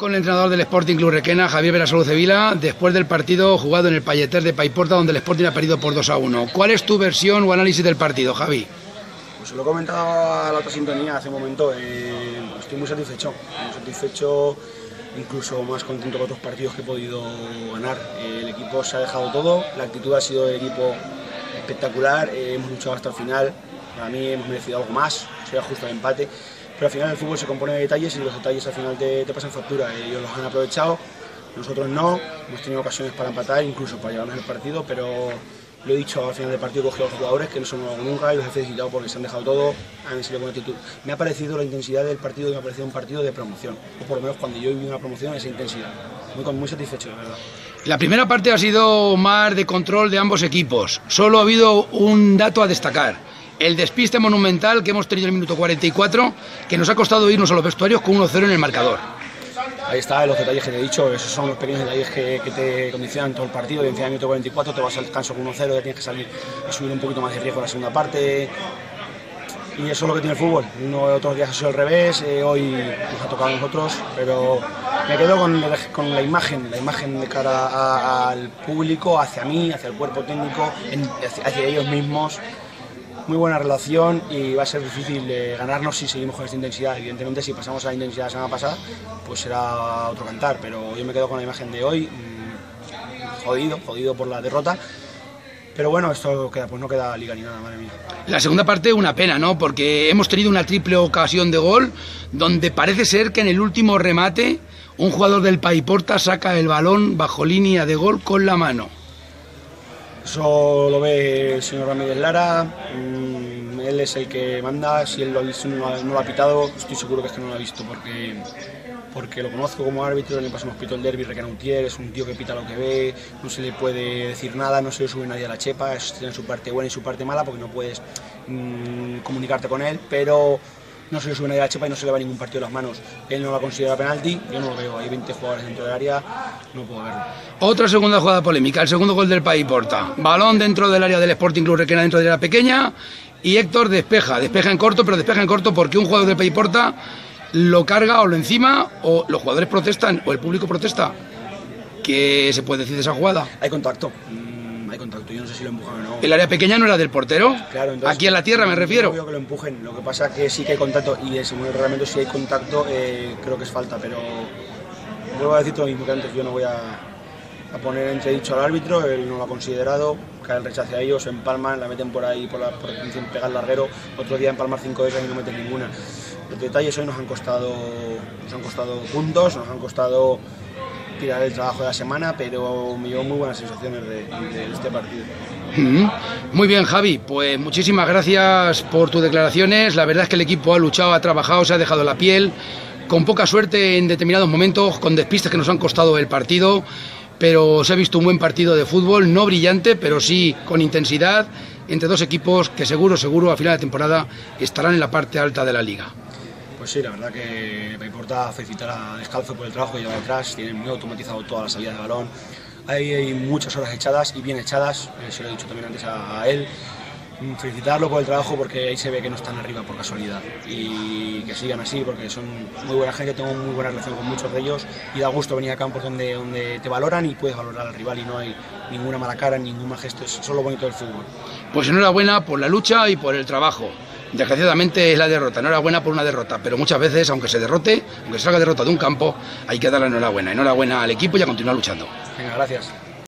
con el entrenador del Sporting Club Requena, Javier Verasoluz Vila, después del partido jugado en el Payeter de Paiporta, donde el Sporting ha perdido por 2 a 1. ¿Cuál es tu versión o análisis del partido, Javi? Pues lo he comentado a la otra sintonía hace un momento. Eh, estoy muy satisfecho, muy satisfecho, incluso más contento con otros partidos que he podido ganar. Eh, el equipo se ha dejado todo, la actitud ha sido del equipo espectacular, eh, hemos luchado hasta el final. Para mí hemos merecido algo más, sería justo el empate pero al final el fútbol se compone de detalles y los detalles al final te, pasan factura. Ellos los han aprovechado, nosotros no, hemos tenido ocasiones para empatar, incluso para llevarnos el partido, pero lo he dicho al final del partido, he cogido a los jugadores que no son nunca y los he felicitado porque se han dejado todo, han sido con actitud. Me ha parecido la intensidad del partido y me ha parecido un partido de promoción, o por lo menos cuando yo vivido una promoción, esa intensidad. Muy, muy satisfecho, de verdad. La primera parte ha sido más de control de ambos equipos. Solo ha habido un dato a destacar el despiste monumental que hemos tenido en el minuto 44, que nos ha costado irnos a los vestuarios con 1-0 en el marcador. Ahí está, los detalles que te he dicho, esos son los pequeños detalles que, te condicionan todo el partido. Y en el minuto 44 te vas al descanso con 1-0, ya tienes que salir a subir un poquito más de riesgo en la segunda parte. Y eso es lo que tiene el fútbol. Uno, otros días ha sido al revés, eh, hoy nos ha tocado a nosotros, pero me quedo con, la imagen, la imagen de cara al público, hacia mí, hacia el cuerpo técnico, hacia ellos mismos muy buena relación y va a ser difícil ganarnos si seguimos con esta intensidad. Evidentemente, si pasamos a la intensidad de la semana pasada, pues será otro cantar, pero yo me quedo con la imagen de hoy, mm, jodido, jodido por la derrota. Pero bueno, esto queda, pues no queda liga ni nada, madre mía. La segunda parte una pena, ¿no? Porque hemos tenido una triple ocasión de gol donde parece ser que en el último remate un jugador del Paiporta saca el balón bajo línea de gol con la mano. Eso lo ve el señor Ramírez Lara, mm, él es el que manda, si él lo ha visto no lo ha, pitado, estoy seguro que es no lo ha visto porque, porque lo conozco como árbitro, le pasamos pito el derby, Recanutier, es un tío que pita lo que ve, no se le puede decir nada, no se le sube nadie a la chepa, tiene su parte buena y su parte mala porque no puedes mm, comunicarte con él, pero no se le sube nadie a la chepa y no se le va ningún partido de las manos. Él no lo considera penalti, yo no lo veo. Hay 20 jugadores dentro del área, no puedo verlo. Otra segunda jugada polémica, el segundo gol del País Porta. Balón dentro del área del Sporting Club Requena, dentro de la pequeña, y Héctor despeja, despeja en corto, pero despeja en corto porque un jugador del País Porta lo carga o lo encima, o los jugadores protestan, o el público protesta. ¿Qué se puede decir de esa jugada? Hay contacto hay contacto. Yo no sé si lo empujan o no. ¿El área pequeña no era del portero? Claro, Aquí en la tierra me refiero. Yo que lo empujen. Lo que pasa es que sí que hay contacto y según el reglamento si hay contacto eh, creo que es falta, pero vuelvo a decir todo lo mismo que antes. Yo no voy a, a poner entredicho al árbitro, él no lo ha considerado, cae el rechace a ellos, empalman, la meten por ahí por la por pegar larguero, otro día empalmar cinco de esas y no meten ninguna. Los detalles hoy nos han costado, nos han costado puntos, nos han costado el trabajo de la semana, pero me llevo muy buenas sensaciones de, este partido. Muy bien, Javi. Pues muchísimas gracias por tus declaraciones. La verdad es que el equipo ha luchado, ha trabajado, se ha dejado la piel, con poca suerte en determinados momentos, con despistes que nos han costado el partido. Pero se ha visto un buen partido de fútbol, no brillante, pero sí con intensidad, entre dos equipos que seguro, seguro, a final de temporada estarán en la parte alta de la liga. Pues sí, la verdad que me importa felicitar a Descalzo por el trabajo que lleva detrás, tienen muy automatizado toda la salida de balón, hay, muchas horas echadas y bien echadas, eh, se lo he dicho también antes a, él, felicitarlo por el trabajo porque ahí se ve que no están arriba por casualidad y que sigan así porque son muy buena gente, tengo muy buena relación con muchos de ellos y da gusto venir a campos donde, donde te valoran y puedes valorar al rival y no hay ninguna mala cara, ningún mal gesto, es solo bonito del fútbol. Pues enhorabuena por la lucha y por el trabajo. Desgraciadamente es la derrota, enhorabuena por una derrota, pero muchas veces, aunque se derrote, aunque salga derrota de un campo, hay que dar la enhorabuena. Enhorabuena al equipo y a continuar luchando. Venga, gracias.